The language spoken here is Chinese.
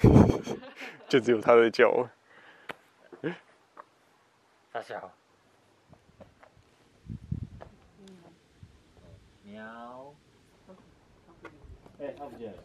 就只有他在叫。大小。喵。哎，他不见了。